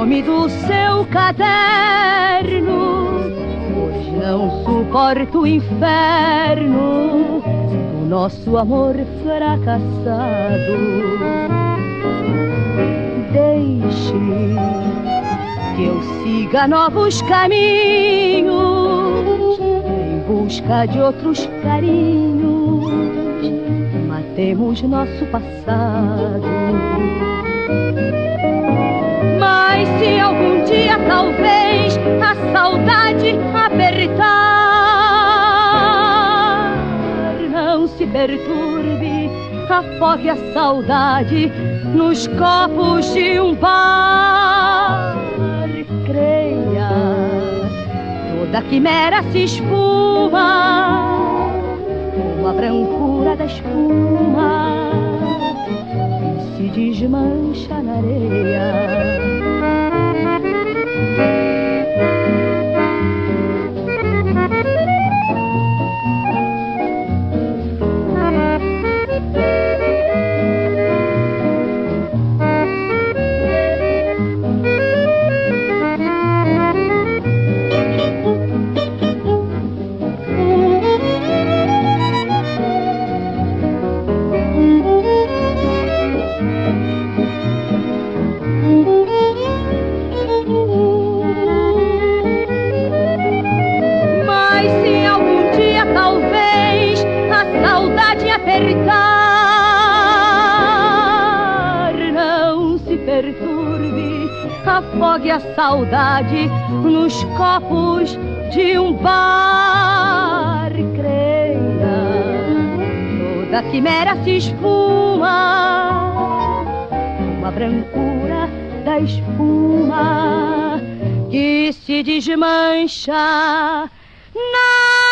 Lembre do seu caderno, hoje não suporto o inferno do nosso amor fracassado. Deixe que eu siga novos caminhos em busca de outros carinhos. Matemos nosso passado. Perturbe, afogue a saudade nos copos de um bar. Creia, toda quimera se espuma, como a brancura da espuma que se desmancha na areia. Afogue a saudade nos copos de um bar. Creia, toda quimera se esfuma, como a brancura da espuma que se desmancha na